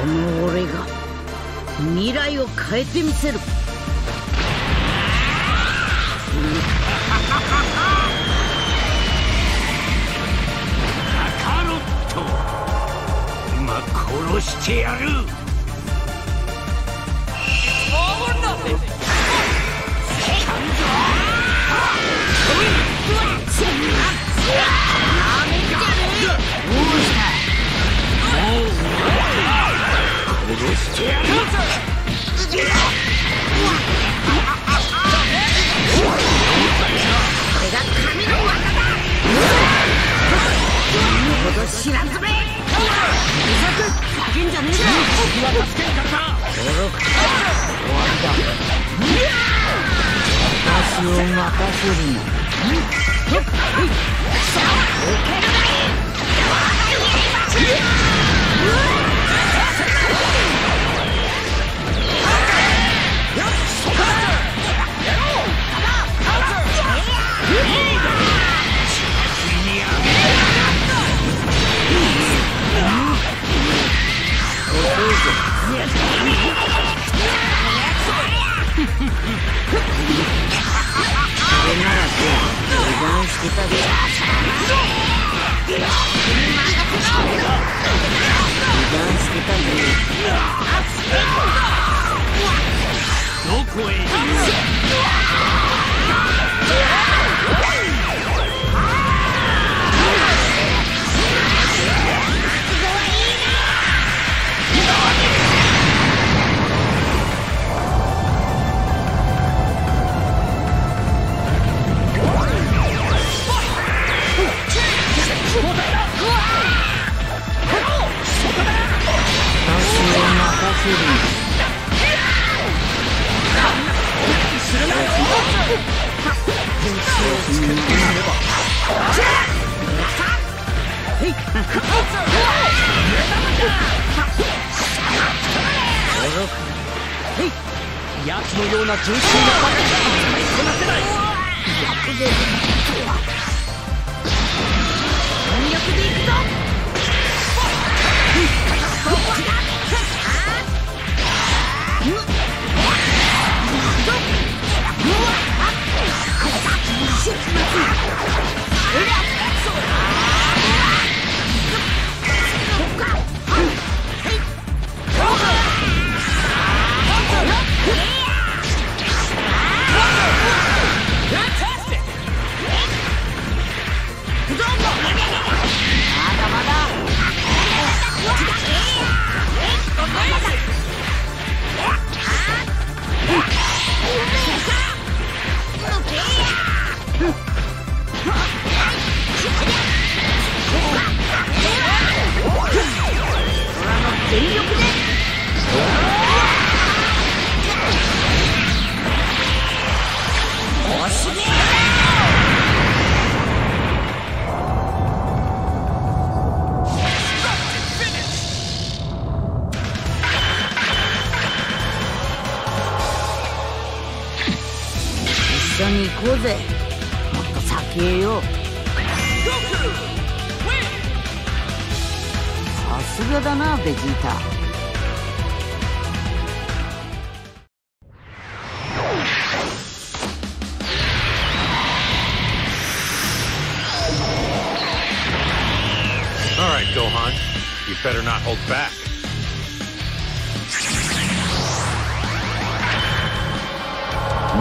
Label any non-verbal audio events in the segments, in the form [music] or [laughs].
この俺が未来を変えてみせる。[laughs] カロット。今殺してやる。はかけたわいいどこへ行く？奴のような純粋なバカにこなせない全力でいくぞ一ぜもっと先へよさすがだなベジータ All right, Gohan. You better not hold back.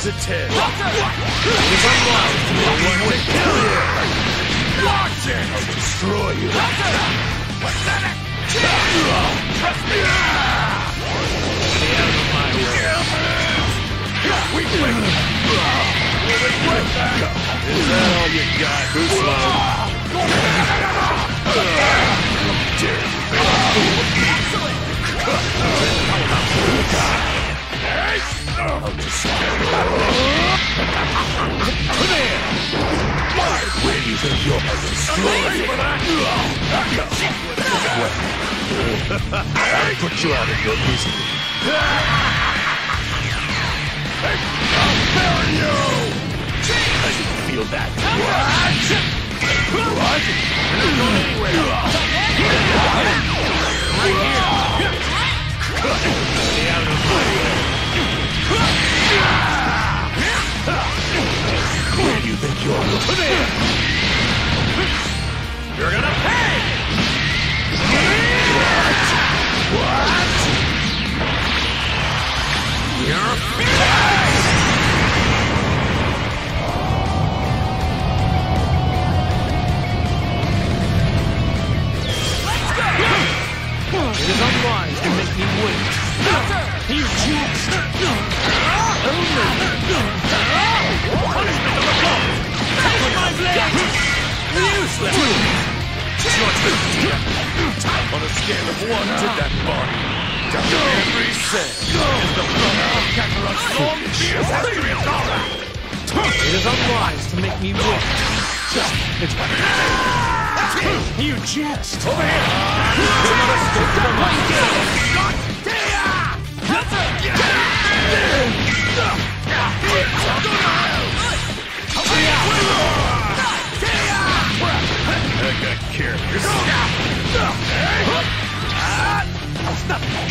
One to ten. I'll destroy you. What is it cast me fear of my will we win is that all you got? Too slow. Where do you think you're destroyed? I'll put you out of your misery. I'll bury you! I can feel that. What? What? You're not going anywhere. Stay out of my way. Where do you think you're going? You're gonna pay! It scale of one to that body, down to every cell, is the brother of Kakarot's long, fierce history of combat. It is unwise to make me wait. It's my You jest! Over here! You'll not escape from my game! I got characters.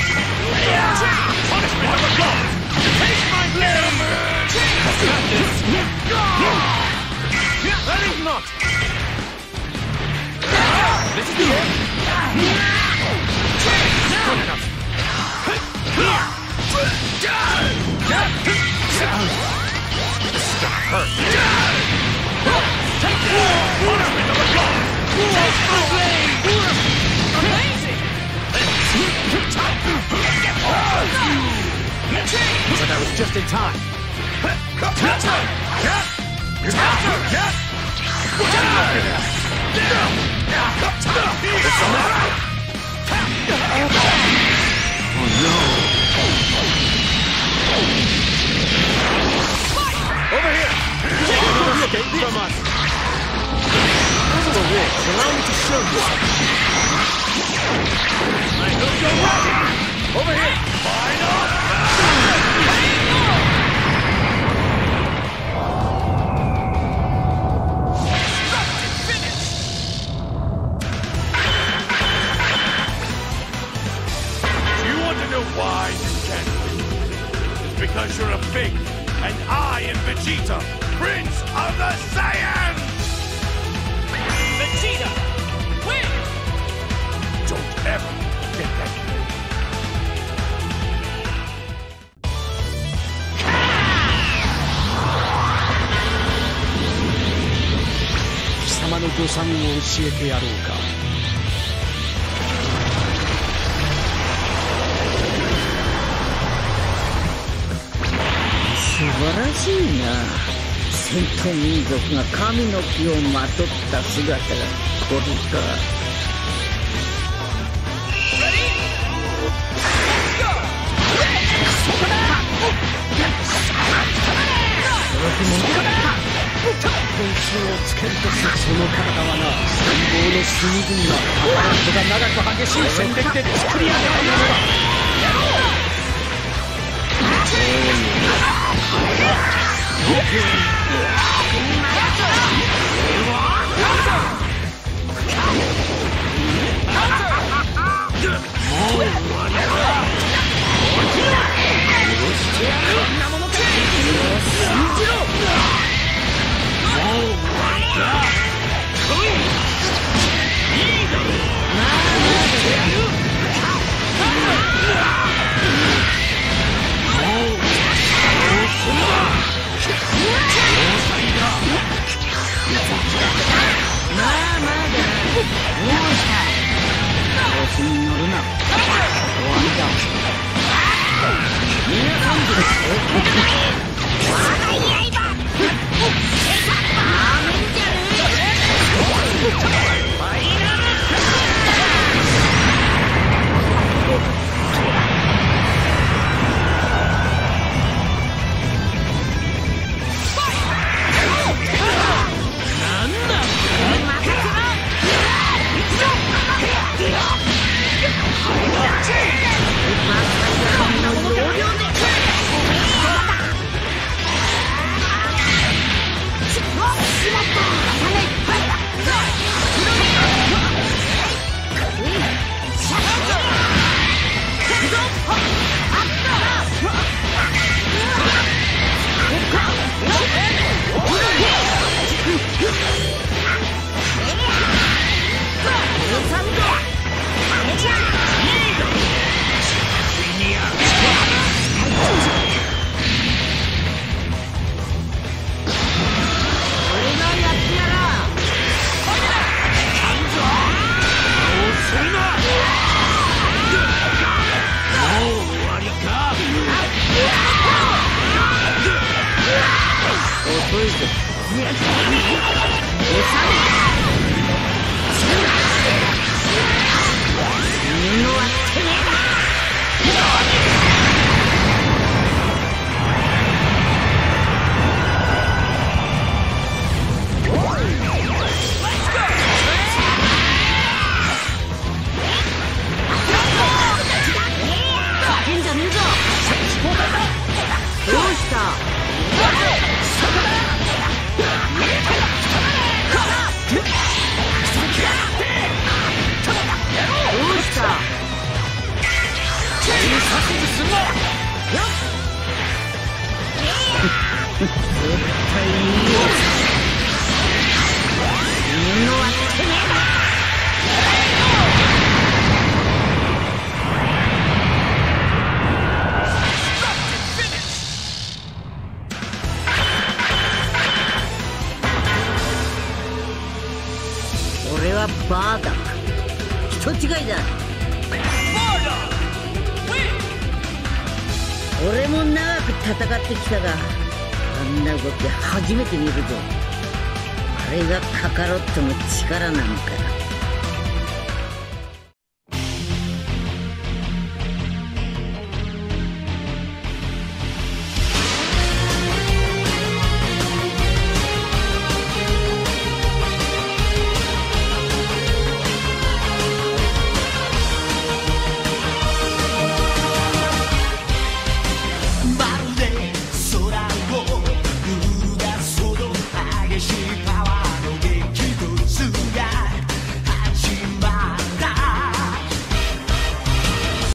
Punishment of the gods! Take my blade! Got this! I think not! This is the end! Enough! Take this! Punishment of the gods! Take my! But I was just in time. Oh. Allow me to show you. I hope you're ready! Over here! Final! It's because you're a fake, and I am Vegeta, Prince of the Saiyans! Vegeta! Win! Don't ever get that name.貴様の誤算を教えてやろうか。 しいな戦闘民族が神の木をまとった姿がこれか本数をつけるとしその体はな細胞の隅々はカカロットが長く激しい戦歴で作り上げたものだ Yeah! Okay. [laughs] ぜ俺はバーだ人違いだ。俺も長く戦ってきたがあんな動き初めて見るぞ。あれがカカロットの力なのか